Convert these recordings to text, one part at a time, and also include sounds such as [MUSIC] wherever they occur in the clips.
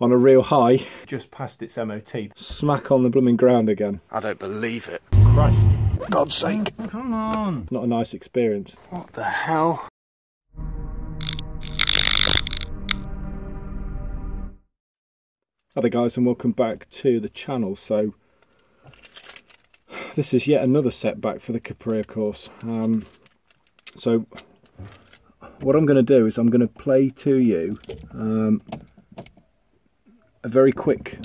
on a real high, just past its MOT, smack on the blooming ground again. I don't believe it. Christ. God's sake. Come on. Not a nice experience. What the hell? Hi there guys and welcome back to the channel. So this is yet another setback for the Capri course. Um, so what I'm going to do is I'm going to play to you um, a very quick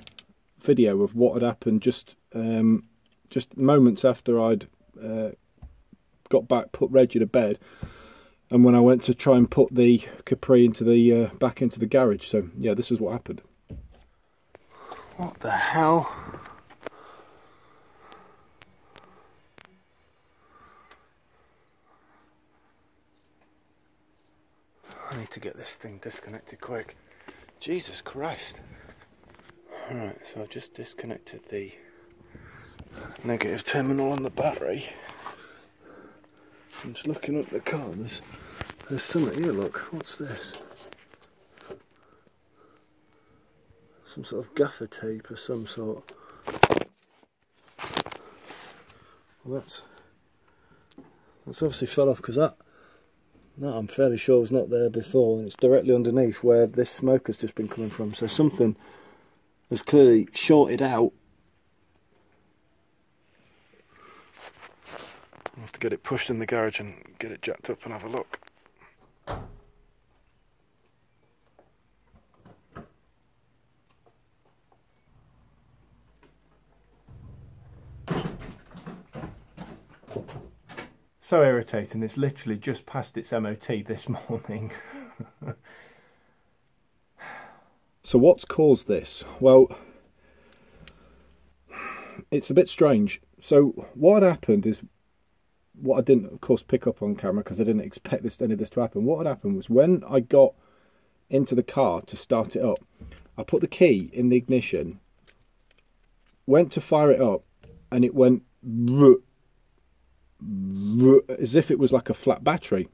video of what had happened just um, just moments after I'd uh, got back, put Reggie to bed, and when I went to try and put the Capri into the uh, back into the garage. So yeah, this is what happened. What the hell? I need to get this thing disconnected quick. Jesus Christ. Alright, so I've just disconnected the negative terminal on the battery. I'm just looking up the car and there's, there's something here, look. What's this? Some sort of gaffer tape or some sort. Well, that's that's obviously fell off because that that I'm fairly sure was not there before, and it's directly underneath where this smoke has just been coming from. So something has clearly shorted out. I'll have to get it pushed in the garage and get it jacked up and have a look. So irritating, it's literally just past its MOT this [LAUGHS] morning. So what's caused this? Well, it's a bit strange. So what happened is, what I didn't, of course, pick up on camera because I didn't expect this any of this to happen. What had happened was when I got into the car to start it up, I put the key in the ignition, went to fire it up, and it went as if it was like a flat battery.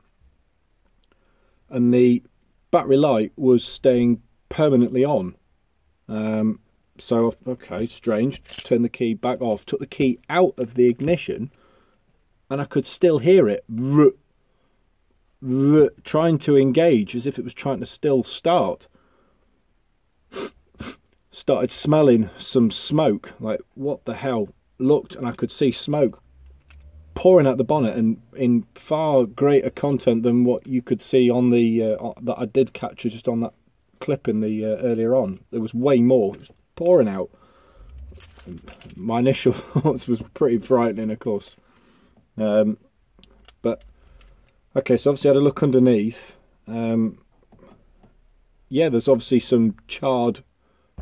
And the battery light was staying permanently on. Um, so, okay, strange. Turn the key back off, took the key out of the ignition, and I could still hear it trying to engage as if it was trying to still start. [COUGHS] Started smelling some smoke, like what the hell? Looked and I could see smoke pouring out the bonnet and in far greater content than what you could see on the uh, that I did capture just on that clip in the uh, earlier on. There was way more. It was pouring out. My initial [LAUGHS] thoughts was pretty frightening, of course. Um, but okay, so obviously I had a look underneath. Um, yeah, there's obviously some charred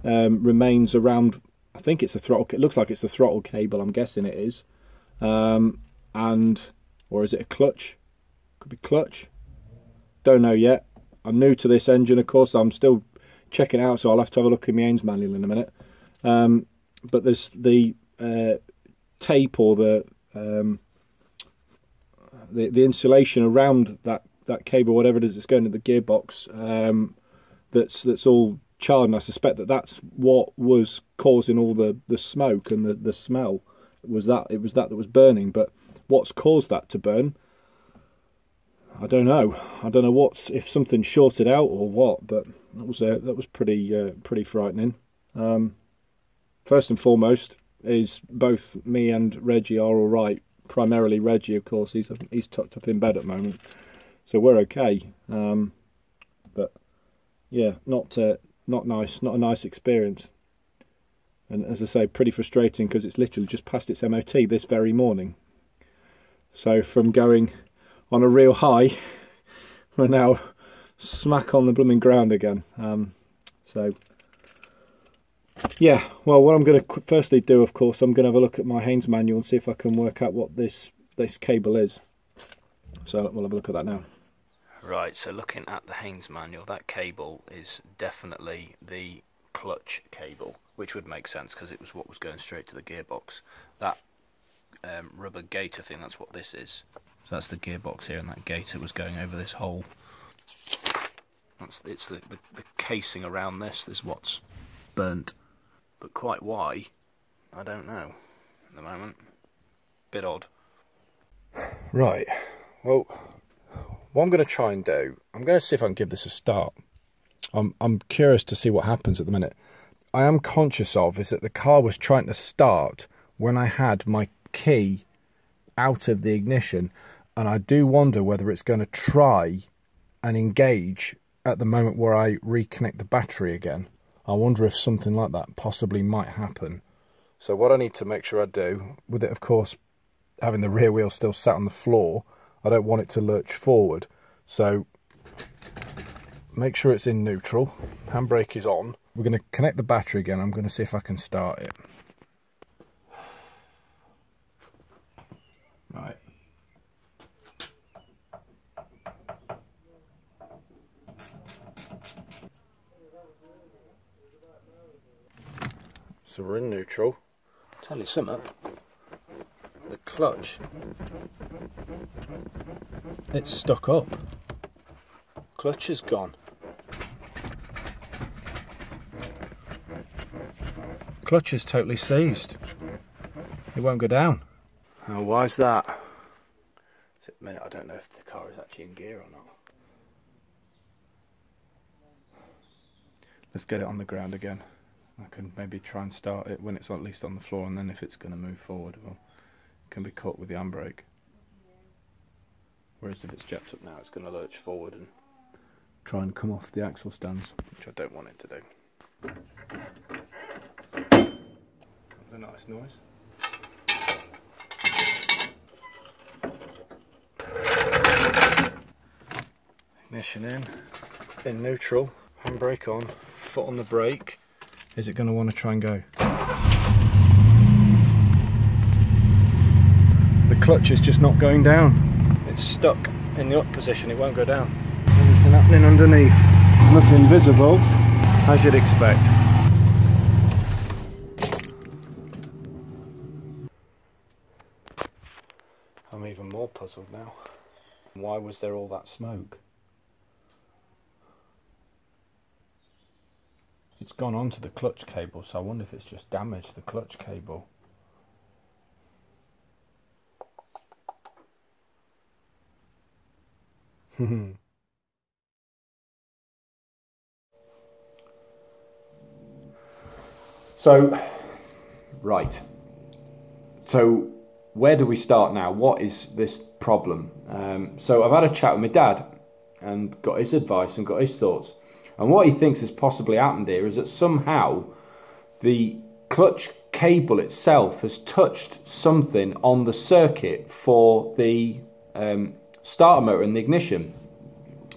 um, remains around. I think it's a throttle. It looks like it's the throttle cable. I'm guessing it is. Um, and or is it a clutch? Could be clutch. Don't know yet. I'm new to this engine, of course. I'm still checking out, so I'll have to have a look in my Haynes manual in a minute. Um, but there's the uh, tape or the, um, the the insulation around that that cable, whatever it is that's going to the gearbox, um, that's that's all charred, and I suspect that that's what was causing all the the smoke and the the smell. Was that it was that that was burning, but what's caused that to burn. I don't know. I don't know what's if something shorted out or what, but that was uh, that was pretty uh, pretty frightening. Um, first and foremost is both me and Reggie are all right. Primarily Reggie, of course. He's he's tucked up in bed at the moment, so we're okay. Um, but yeah, not uh, not nice. Not a nice experience. And as I say, pretty frustrating because it's literally just past its MOT this very morning. So from going on a real high, [LAUGHS] we're now smack on the blooming ground again. Um, so yeah, well, what I'm going to firstly do, of course, I'm going to have a look at my Haynes manual and see if I can work out what this this cable is. So we'll have a look at that now. Right, so looking at the Haynes manual, that cable is definitely the clutch cable, which would make sense because it was what was going straight to the gearbox. That um, rubber gaiter thing, that's what this is. So that's the gearbox here, and that gaiter was going over this hole. That's it's the, the, the casing around this. This is what's burnt. But quite why, I don't know at the moment. Bit odd. Right. Well, what I'm going to try and do, I'm going to see if I can give this a start. I'm I'm curious to see what happens at the minute. I am conscious of is that the car was trying to start when I had my key out of the ignition, and I do wonder whether it's going to try and engage at the moment where I reconnect the battery again. I wonder if something like that possibly might happen. So what I need to make sure I do, with it of course having the rear wheel still sat on the floor, I don't want it to lurch forward. So make sure it's in neutral, handbrake is on. We're going to connect the battery again, I'm going to see if I can start it. So we're in neutral. Tell you something. The clutch. It's stuck up. Clutch is gone. Clutch is totally seized. It won't go down. Oh, why is that? At the minute, I don't know if the car is actually in gear or not. Let's get it on the ground again. I can maybe try and start it when it's at least on the floor, and then if it's going to move forward, well, it can be caught with the handbrake. Whereas if it's jacked up now, it's going to lurch forward and try and come off the axle stands, which I don't want it to do. A nice noise. Ignition in, in neutral, handbrake on, foot on the brake. Is it going to want to try and go? The clutch is just not going down. It's stuck in the up position, it won't go down. There's anything happening underneath. Nothing visible, as you'd expect. I'm even more puzzled now. Why was there all that smoke? It's gone onto the clutch cable, so I wonder if it's just damaged the clutch cable. [LAUGHS] so, right. So, where do we start now? What is this problem? Um, so, I've had a chat with my dad and got his advice and got his thoughts. And what he thinks has possibly happened here is that somehow the clutch cable itself has touched something on the circuit for the um, starter motor and the ignition.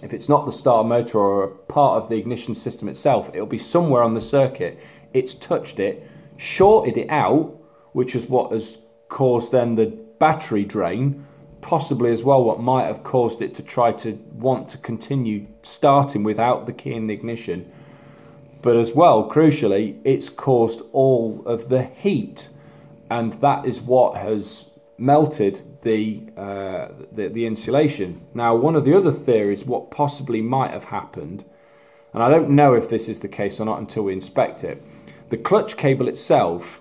If it's not the starter motor or a part of the ignition system itself, it'll be somewhere on the circuit. It's touched it, shorted it out, which is what has caused then the battery drain, possibly as well what might have caused it to try to want to continue starting without the key in the ignition. But as well, crucially, it's caused all of the heat, and that is what has melted the, uh, the, the insulation. Now, one of the other theories, what possibly might have happened, and I don't know if this is the case or not until we inspect it. The clutch cable itself,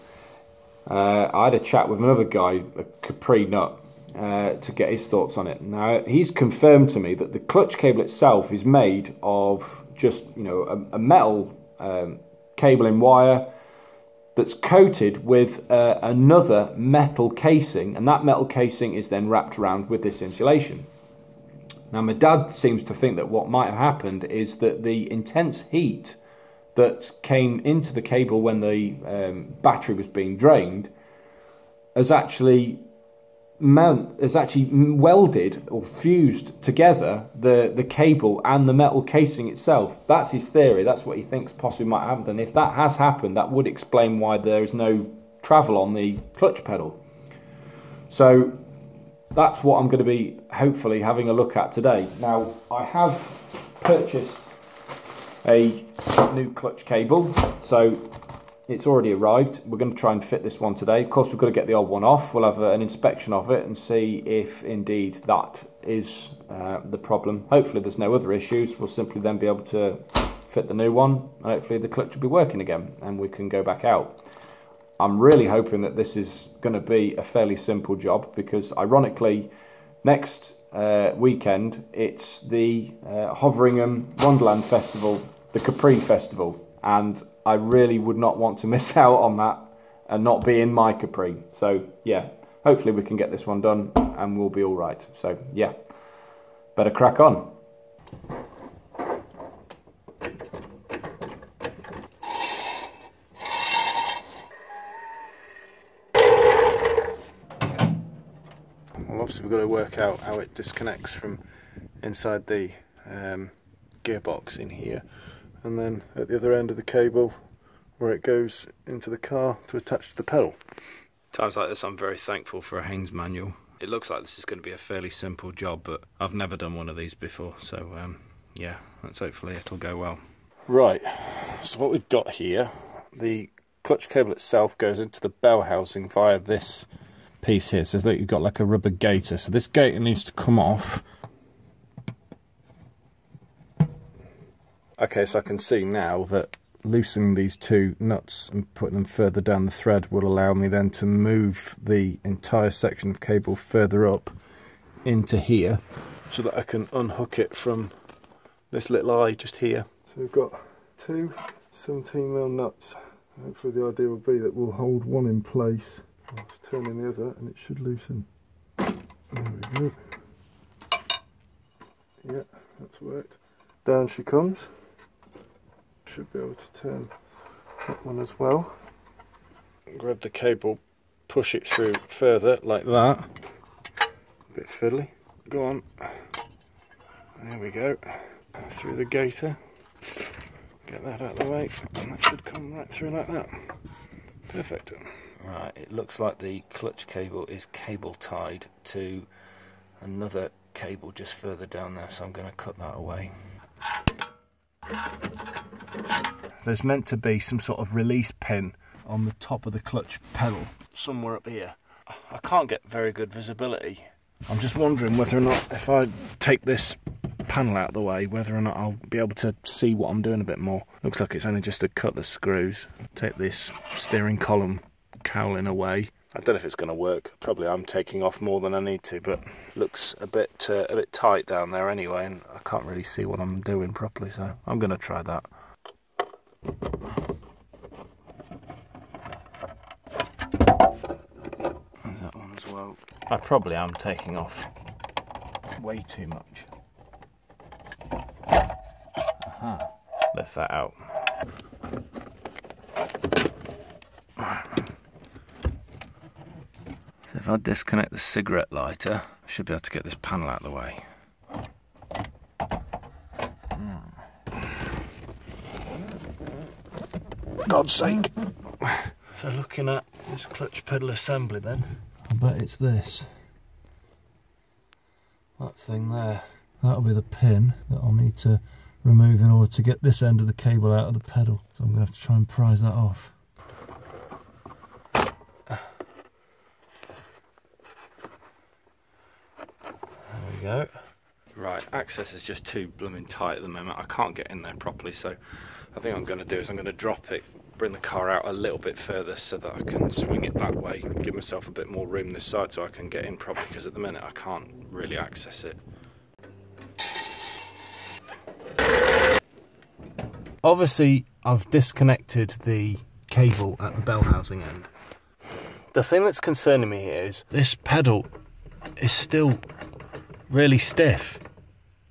uh, I had a chat with another guy, a Capri nut, uh, to get his thoughts on it. Now, he's confirmed to me that the clutch cable itself is made of just, you know, a, a metal um, cable and wire that's coated with uh, another metal casing, and that metal casing is then wrapped around with this insulation. Now, my dad seems to think that what might have happened is that the intense heat that came into the cable when the um, battery was being drained has actually mount has actually welded or fused together the the cable and the metal casing itself. That's his theory that's what he thinks possibly might happen. And if that has happened that would explain why there is no travel on the clutch pedal. So that's what I'm going to be hopefully having a look at today. Now I have purchased a new clutch cable so it's already arrived. We're going to try and fit this one today. Of course, we've got to get the old one off. We'll have an inspection of it and see if indeed that is uh, the problem. Hopefully there's no other issues. We'll simply then be able to fit the new one, and hopefully the clutch will be working again and we can go back out. I'm really hoping that this is going to be a fairly simple job because, ironically, next uh, weekend it's the uh, Hoveringham Wonderland Festival, the Capri Festival, and I really would not want to [LAUGHS] miss out on that and not be in my Capri. So, yeah, hopefully we can get this one done and we'll be all right. So, yeah, better crack on. Well, obviously we've got to work out how it disconnects from inside the um, gearbox in here, and then at the other end of the cable where it goes into the car to attach to the pedal. Times like this, I'm very thankful for a Haynes manual. It looks like this is going to be a fairly simple job, but I've never done one of these before, so um, yeah, let's hopefully it'll go well. Right, so what we've got here, the clutch cable itself goes into the bell housing via this piece here. So that you've got like a rubber gaiter. So this gaiter needs to come off. Okay, so I can see now that loosening these two nuts and putting them further down the thread will allow me then to move the entire section of cable further up into here so that I can unhook it from this little eye just here. So we've got two 17mm nuts. Hopefully the idea will be that we'll hold one in place whilst turning the other and it should loosen. There we go. Yeah, that's worked. Down she comes. Should be able to turn that one as well. Grab the cable, push it through further like that. A bit fiddly. Go on. There we go. Through the gaiter. Get that out of the way, and that should come right through like that. Perfect. Right, it looks like the clutch cable is cable tied to another cable just further down there, so I'm going to cut that away. There's meant to be some sort of release pin on the top of the clutch pedal somewhere up here. I can't get very good visibility. I'm just wondering whether or not if I take this panel out of the way, whether or not I'll be able to see what I'm doing a bit more. Looks like it's only just a couple of screws. Take this steering column cowling away. I don't know if it's going to work. Probably I'm taking off more than I need to, but looks a bit uh, a bit tight down there anyway, and I can't really see what I'm doing properly. So I'm going to try that. There's that one as well. I probably am taking off way too much. Aha. Lift that out. So if I disconnect the cigarette lighter, I should be able to get this panel out of the way. God's sake. So looking at this clutch pedal assembly then, I bet it's this. That thing there. That'll be the pin that I'll need to remove in order to get this end of the cable out of the pedal. So I'm going to have to try and prise that off. There we go. Right, access is just too blooming tight at the moment. I can't get in there properly, so I think I'm going to do is I'm going to drop it, bring the car out a little bit further so that I can swing it that way, give myself a bit more room this side so I can get in properly because at the minute I can't really access it. Obviously, I've disconnected the cable at the bell housing end. The thing that's concerning me here is this pedal is still really stiff.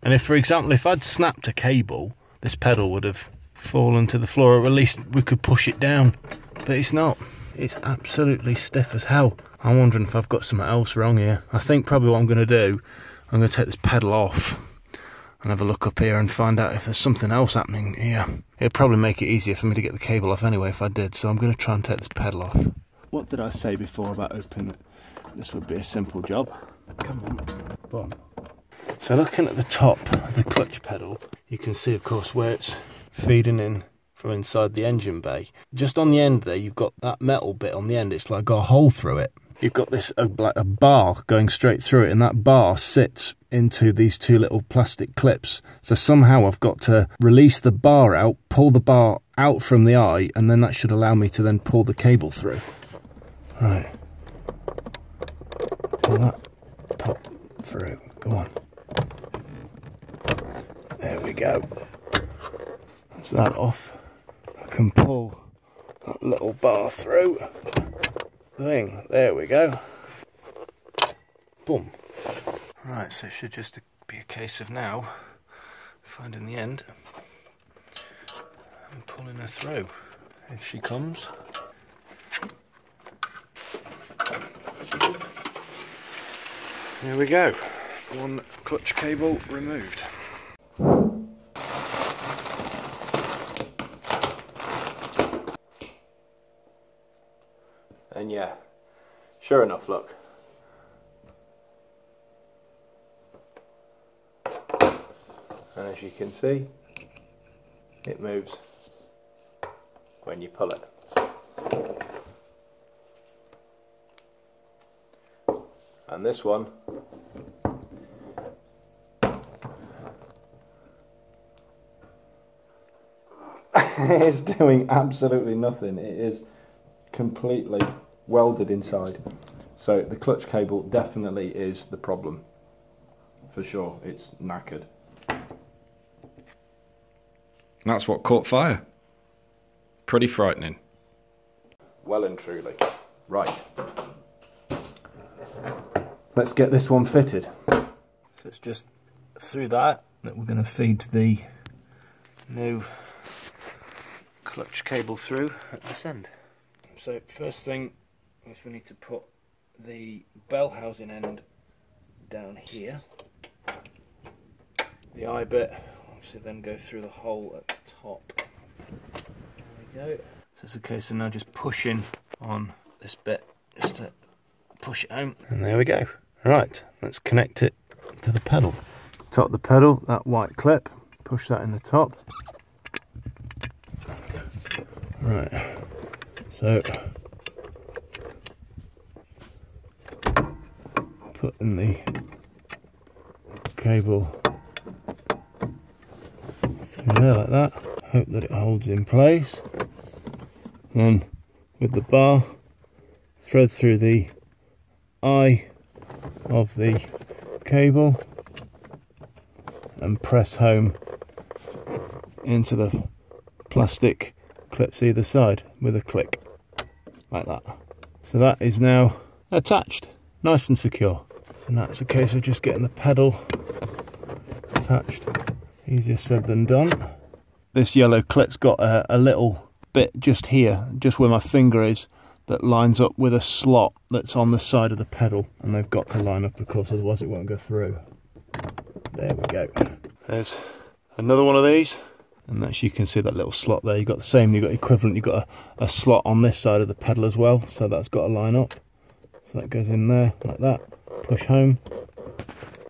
And if, for example, if I'd snapped a cable, this pedal would have fallen to the floor, or at least we could push it down. But it's not. It's absolutely stiff as hell. I'm wondering if I've got something else wrong here. I think probably what I'm going to do, I'm going to take this pedal off and have a look up here and find out if there's something else happening here. It'd probably make it easier for me to get the cable off anyway if I did, so I'm going to try and take this pedal off. What did I say before about opening it? This would be a simple job. Come on. Boom. So looking at the top of the clutch pedal, you can see of course where it's feeding in from inside the engine bay. Just on the end there, you've got that metal bit on the end. It's like got a hole through it. you've got this uh, like a bar going straight through it, and that bar sits into these two little plastic clips. So somehow I've got to release the bar out, pull the bar out from the eye, and then that should allow me to then pull the cable through. Right. Pull that through. Go on. There we go. That's that off. I can pull that little bar through. Thing. There we go. Boom. Right, so it should just be a case of now finding the end and pulling her through if she comes. There we go. One clutch cable removed. And yeah, sure enough, look. And as you can see, it moves when you pull it. And this one [LAUGHS] is doing absolutely nothing. It is completely welded inside. So the clutch cable definitely is the problem. For sure, it's knackered. That's what caught fire. Pretty frightening. Well and truly. Right. Let's get this one fitted. So it's just through that that we're going to feed the new clutch cable through at this end. So first thing is we need to put the bell housing end down here. The eye bit obviously then go through the hole at the top. There we go. So it's a case of now just pushing on this bit just to push it home. And there we go. Right, let's connect it to the pedal. Top the pedal, that white clip, push that in the top. Right, so put in the cable through there like that. Hope that it holds in place. Then with the bar, thread through the eye of the cable and press home into the plastic clips either side with a click like that. So that is now attached, nice and secure. And that's a case of just getting the pedal attached. Easier said than done. This yellow clip's got a, a little bit just here, just where my finger is, that lines up with a slot that's on the side of the pedal and they've got to line up of course otherwise it won't go through. There we go. There's another one of these. And that's you can see that little slot there. You've got the same you've got equivalent you've got a, a slot on this side of the pedal as well so that's got to line up. So that goes in there like that. Push home.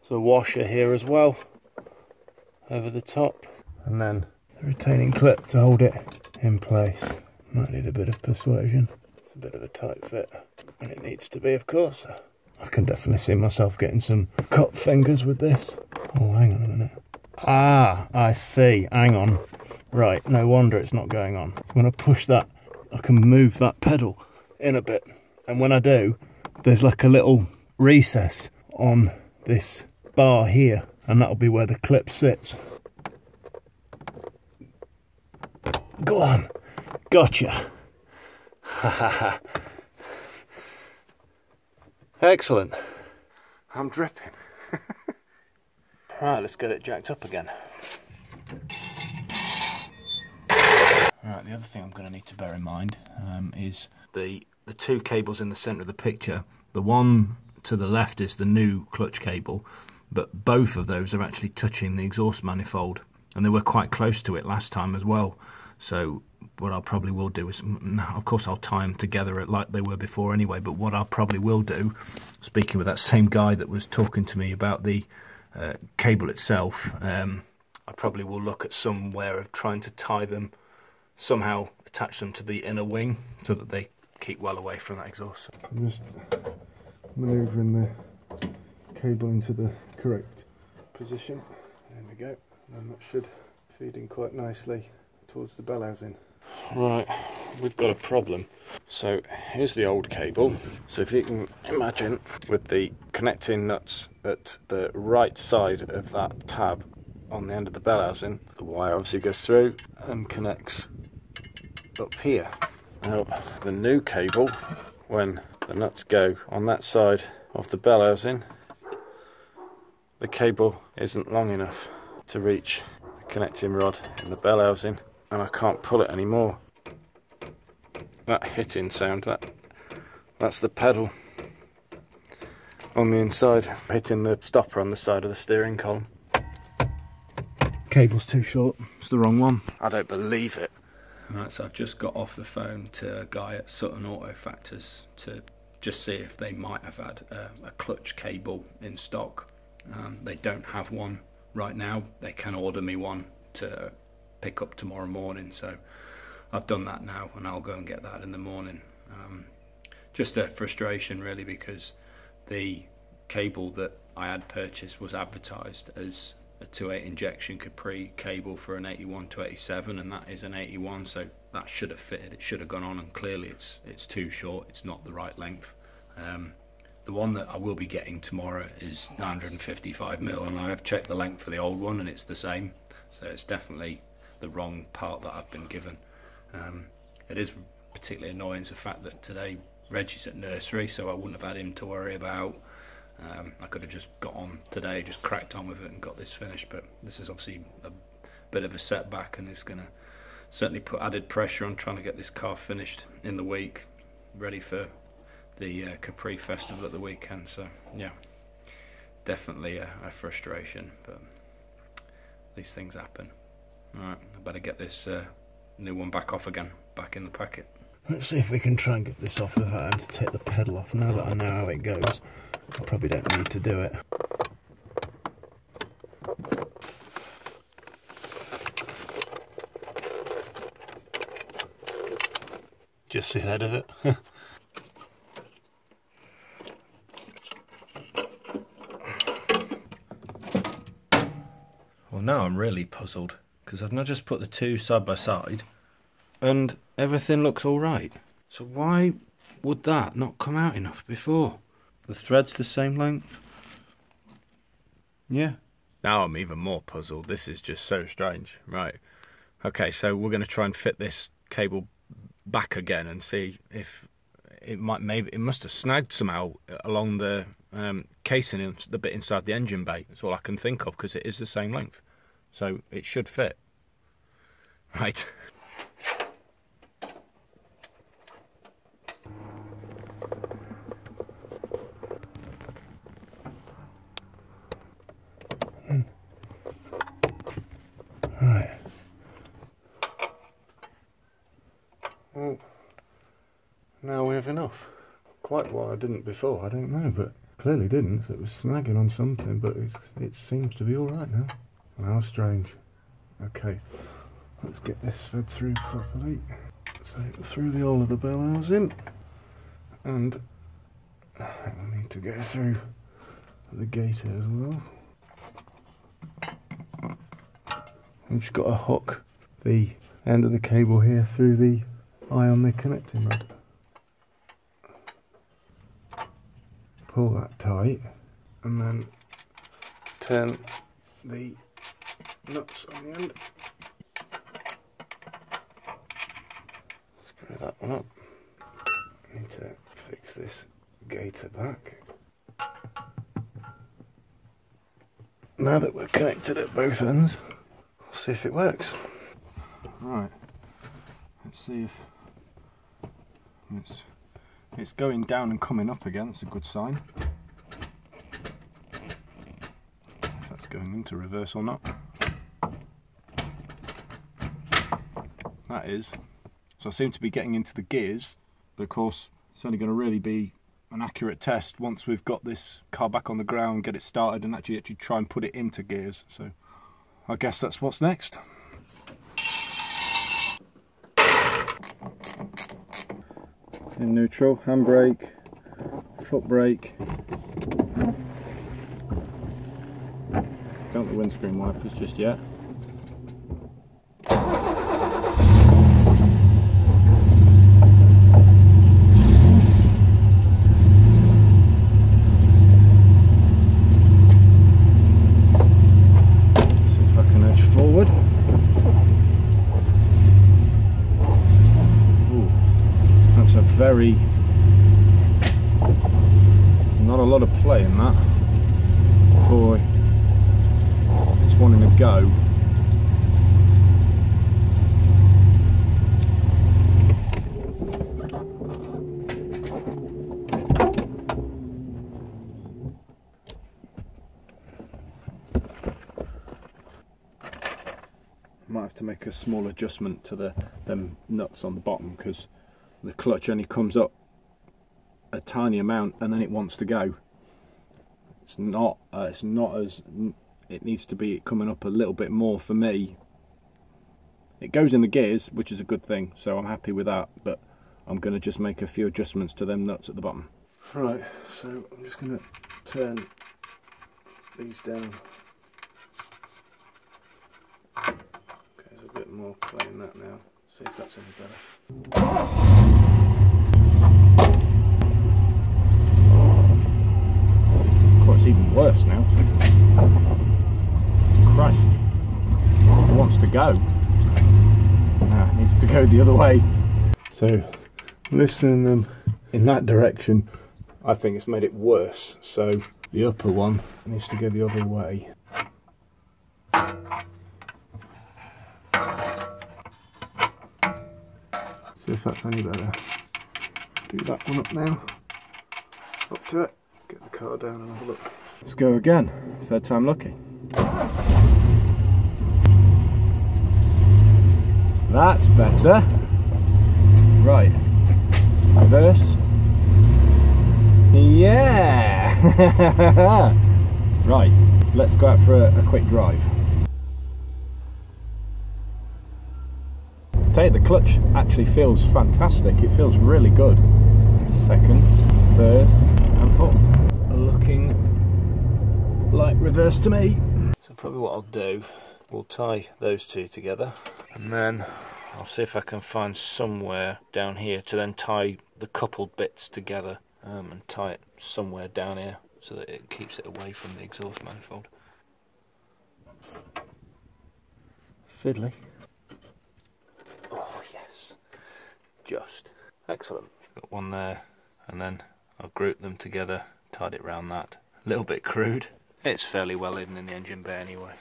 So a washer here as well over the top. And then the retaining clip to hold it in place. Might need a bit of persuasion a bit of a tight fit, and it needs to be, of course. I can definitely see myself getting some cut fingers with this. Oh, hang on a minute. Ah, I see. Hang on. Right, no wonder it's not going on. When I push that, I can move that pedal in a bit. And when I do, there's like a little recess on this bar here, and that'll be where the clip sits. Go on. Gotcha. [LAUGHS] Excellent. I'm dripping. [LAUGHS] right, let's get it jacked up again. Right, the other thing I'm going to need to bear in mind um, is the the two cables in the centre of the picture. The one to the left is the new clutch cable, but both of those are actually touching the exhaust manifold, and they were quite close to it last time as well. So what I probably will do is, of course, I'll tie them together like they were before anyway. But what I probably will do, speaking with that same guy that was talking to me about the uh, cable itself, um, I probably will look at somewhere of trying to tie them somehow, attach them to the inner wing so that they keep well away from that exhaust. I'm just manoeuvring the cable into the correct position. There we go. And that should feed in quite nicely towards the bell housing. Right, we've got a problem. So here's the old cable. So if you can imagine with the connecting nuts at the right side of that tab on the end of the bell housing, the wire obviously goes through and connects up here. Now the new cable, when the nuts go on that side of the bell housing, the cable isn't long enough to reach the connecting rod in the bell housing and I can't pull it anymore. That hitting sound, that that's the pedal on the inside, hitting the stopper on the side of the steering column. Cable's too short, it's the wrong one. I don't believe it. Right, so I've just got off the phone to a guy at Sutton Auto Factors to just see if they might have had a, a clutch cable in stock. Um, they don't have one right now. They can order me one to pick up tomorrow morning. So I've done that now, and I'll go and get that in the morning. Um, just a frustration, really, because the cable that I had purchased was advertised as a 2.8 injection Capri cable for an 81 to 87 and that is an 81 so that should have fitted it should have gone on and clearly it's it's too short it's not the right length um, the one that I will be getting tomorrow is 955 mil and I have checked the length for the old one and it's the same so it's definitely the wrong part that I've been given um, it is particularly annoying the fact that today Reggie's at nursery so I wouldn't have had him to worry about um, I could have just got on today, just cracked on with it and got this finished, but this is obviously a bit of a setback and it's going to certainly put added pressure on trying to get this car finished in the week, ready for the uh, Capri Festival at the weekend. So, yeah, definitely a, a, frustration, but these things happen. Alright, I better get this uh, new one back off again, back in the packet. Let's see if we can try and get this off without having to take the pedal off now that I know how it goes. I probably don't need to do it. Just see that of it. [LAUGHS] well now I'm really puzzled because I've not just put the two side by side and everything looks alright. So why would that not come out enough before? The thread's the same length. Yeah. Now I'm even more puzzled. This is just so strange. Right. Okay, so we're going to try and fit this cable back again and see if it might maybe it must have snagged somehow along the um, casing the bit inside the engine bay. That's all I can think of because it is the same length, so it should fit. Right. Now we have enough. Quite why I didn't before, I don't know, but clearly didn't, so it was snagging on something, but it seems to be alright now. How strange. Okay, let's get this fed through properly. So through the hole of the bell housing, and I need to go through the gate as well. I've just got to hook the end of the cable here through the eye on the connecting rod. pull that tight and then turn the nuts on the end. Screw that one up. Need to fix this gaiter back. Now that we're connected at both ends, we'll see if it works. Right, let's see if it's it's going down and coming up again, that's a good sign. If that's going into reverse or not. That is. So I seem to be getting into the gears, but of course it's only going to really be an accurate test once we've got this car back on the ground, get it started and actually actually try and put it into gears. So I guess that's what's next. in neutral, handbrake, foot brake. Don't the windscreen wipers just yet. See if I can edge forward. Ooh, that's a very not a lot of play in that for it's wanting to go. Might have to make a small adjustment to the them nuts on the bottom because the clutch only comes up a tiny amount and then it wants to go. It's not. Uh, it's not as. It needs to be coming up a little bit more for me. It goes in the gears, which is a good thing, so I'm happy with that. But I'm going to just make a few adjustments to them nuts at the bottom. Right. So I'm just going to turn these down. Okay, there's a bit more play in that now. See if that's any better. Of course, even worse now. Christ. It wants to go. Nah, it needs to go the other way. So, lifting them um, in that direction, I think it's made it worse. So, the upper one needs to go the other way. See if that's any better. Do that one up now. Up to it. Get the car down and have a look. Let's go again. Third time lucky. That's better. Right. Reverse. Yeah! [LAUGHS] right. Let's go out for a, a quick drive. Tell you, the clutch actually feels fantastic. It feels really good. Second, third, and fourth. Looking like reverse to me. So probably what I'll do, we'll tie those two together, and then I'll see if I can find somewhere down here to then tie the coupled bits together um, and tie it somewhere down here so that it keeps it away from the exhaust manifold. Fiddly. Oh yes, just excellent. Got one there, and then I'll group them together, tied it round that. A little bit crude. It's fairly well hidden in the engine bay anyway,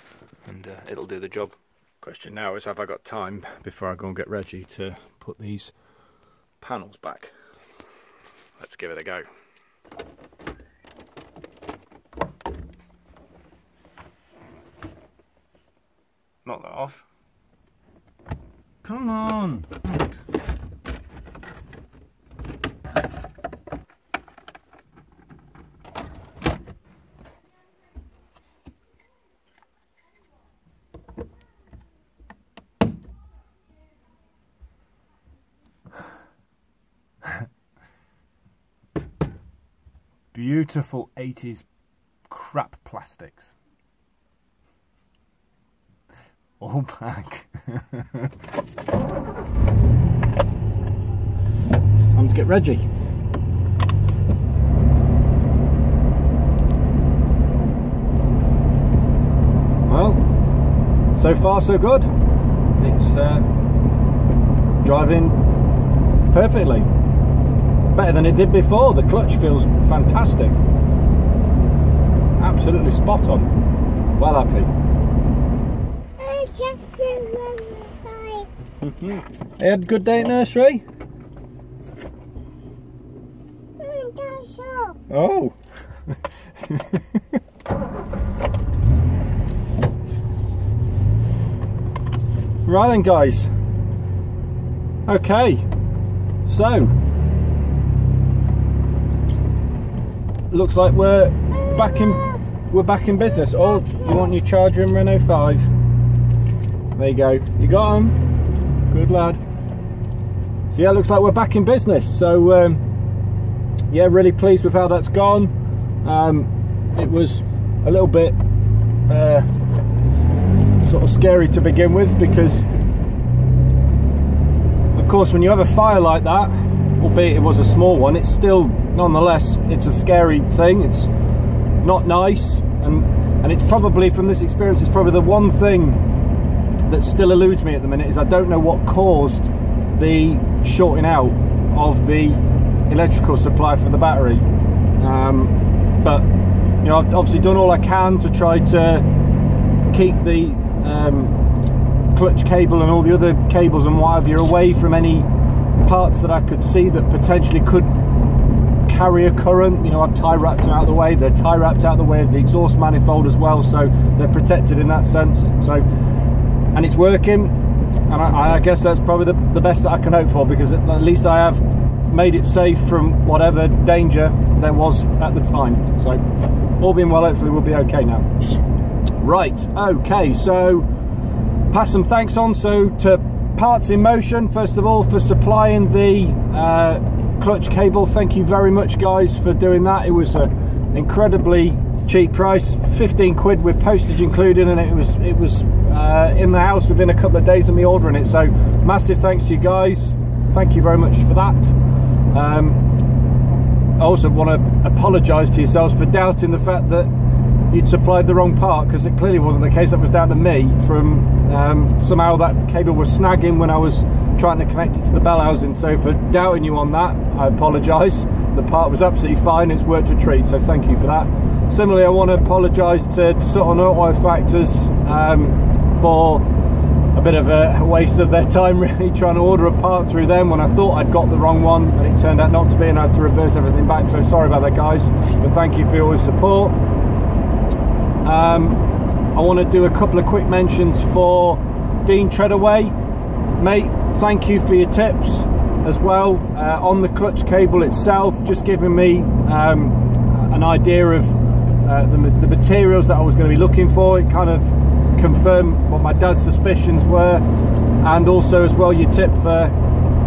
and uh, it'll do the job. Question now is have I got time before I go and get Reggie to put these panels back? Let's give it a go. Knock that off. Come on! Beautiful 80s crap plastics. All back. [LAUGHS] Time to get Reggie. Well, so far so good. It's uh, driving perfectly. Better than it did before. The clutch feels fantastic. Absolutely spot on. Well happy. You [LAUGHS] had a good day at nursery? Oh. [LAUGHS] right then guys. Okay. So. Looks like we're back in we're back in business. Oh, you want your charger in Renault 5? There you go. You got them. Good lad. So yeah, looks like we're back in business. So um, yeah, really pleased with how that's gone. Um, it was a little bit uh, sort of scary to begin with because, of course, when you have a fire like that, albeit it was a small one, it's still nonetheless it's a scary thing. It's not nice, and and it's probably from this experience, it's probably the one thing that still eludes me at the minute is I don't know what caused the shorting out of the electrical supply for the battery. Um, but you know, I've obviously done all I can to try to keep the um, clutch cable and all the other cables and what have away from any parts that I could see that potentially could carry a current. You know, I've tie wrapped them out of the way. They're tie wrapped out of the way of the exhaust manifold as well, so they're protected in that sense. So, and it's working. And I, I guess that's probably the, the best that I can hope for because at least I have made it safe from whatever danger there was at the time. So, all being well, hopefully we'll be okay now. Right, okay, so pass some thanks on so to Parts in Motion, first of all, for supplying the uh, clutch cable. Thank you very much, guys, for doing that. It was an incredibly cheap price, 15 quid with postage included, and it was it was uh, in the house within a couple of days of me ordering it. So, massive thanks to you guys. Thank you very much for that. Um, I also want to apologise to yourselves for doubting the fact that you'd supplied the wrong part because it clearly wasn't the case. That was down to me from um, somehow that cable was snagging when I was trying to connect it to the bell housing. So for doubting you on that, I apologise. The part was absolutely fine. It's worked a treat. So thank you for that. Similarly, I want to apologise to Sutton Auto Factors um, for a bit of a waste of their time [LAUGHS] really trying to order a part through them when I thought I'd got the wrong one and it turned out not to be and I had to reverse everything back so sorry about that guys but thank you for your support um, I want to do a couple of quick mentions for Dean Treadaway. Mate thank you for your tips as well uh, on the clutch cable itself. Just giving me um, an idea of uh, the, the materials that I was going to be looking for. It kind of confirmed what my dad's suspicions were and also as well your tip for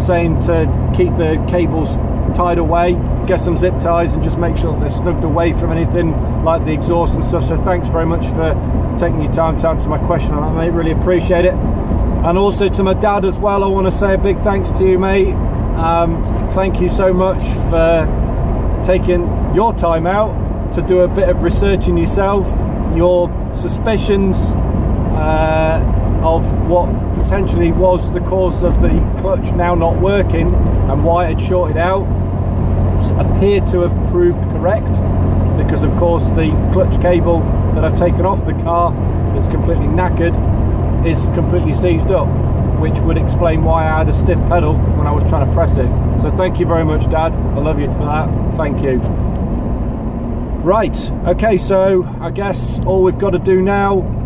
saying to keep the cables tied away get some zip ties and just make sure that they're snugged away from anything like the exhaust and stuff. So thanks very much for taking your time to answer my question on that mate. Really appreciate it. And also to my dad as well I want to say a big thanks to you mate. Um, thank you so much for taking your time out to do a bit of researching yourself your suspicions uh, of what potentially was the cause of the clutch now not working and why it had shorted out appear to have proved correct because of course the clutch cable that I've taken off the car that's completely knackered is completely seized up which would explain why I had a stiff pedal when I was trying to press it. So thank you very much dad. I love you for that. Thank you. Right. Okay so I guess all we've got to do now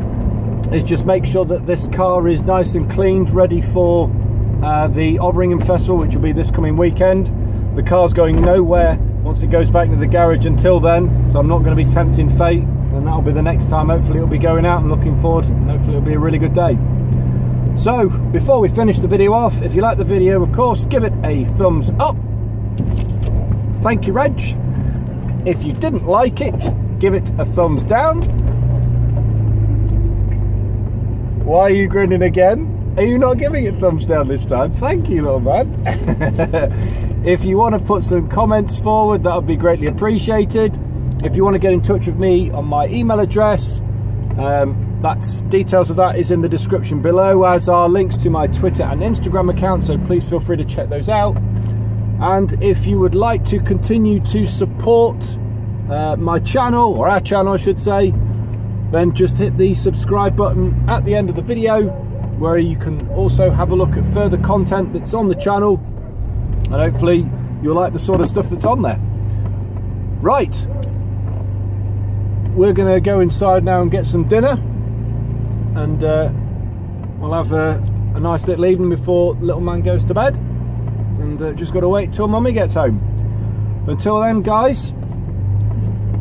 is just make sure that this car is nice and cleaned, ready for uh, the Overingham Festival, which will be this coming weekend. The car's going nowhere once it goes back to the garage until then, so I'm not going to be tempting fate, and that'll be the next time. Hopefully it'll be going out and looking forward, and hopefully it'll be a really good day. So, before we finish the video off, if you like the video, of course, give it a thumbs up. Thank you, Reg. If you didn't like it, give it a thumbs down why are you grinning again? Are you not giving it thumbs down this time? Thank you, little man. [LAUGHS] if you want to put some comments forward, that would be greatly appreciated. If you want to get in touch with me on my email address, um, that's details of that is in the description below, as are links to my Twitter and Instagram account. So please feel free to check those out. And if you would like to continue to support uh, my channel or our channel, I should say, then just hit the subscribe button at the end of the video where you can also have a look at further content that's on the channel and hopefully you'll like the sort of stuff that's on there. Right, we're going to go inside now and get some dinner and uh, we'll have a, a, nice little evening before little man goes to bed and uh, just got to wait till mummy gets home. Until then guys,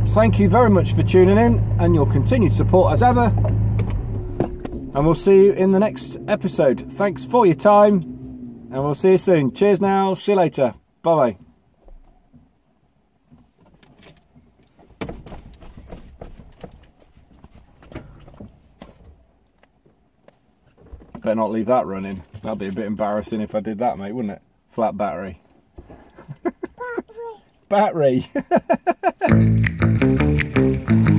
thank you very much for tuning in and your continued support as ever. And we'll see you in the next episode. Thanks for your time, and we'll see you soon. Cheers now. See you later. Bye bye. Better not leave that running. That'd be a bit embarrassing if I did that, mate, wouldn't it? Flat battery battery. [LAUGHS]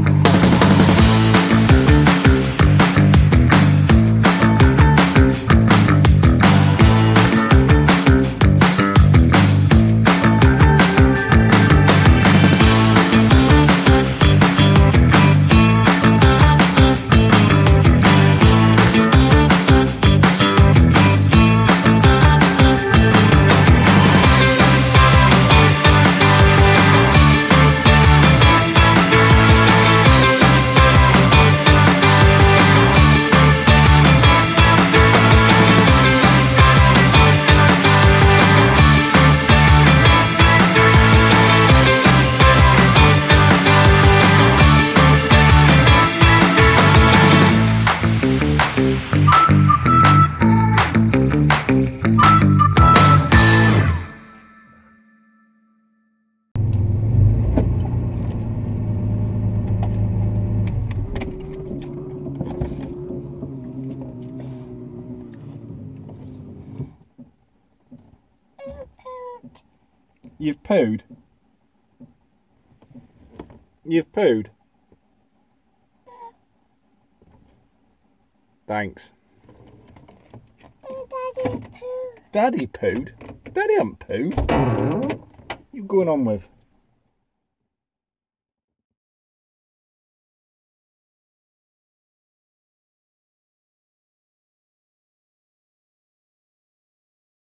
pooed. You've pooed. Thanks. Daddy poo. Daddy pooed. Daddy hasn't pooed. You going on with?